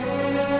Bye.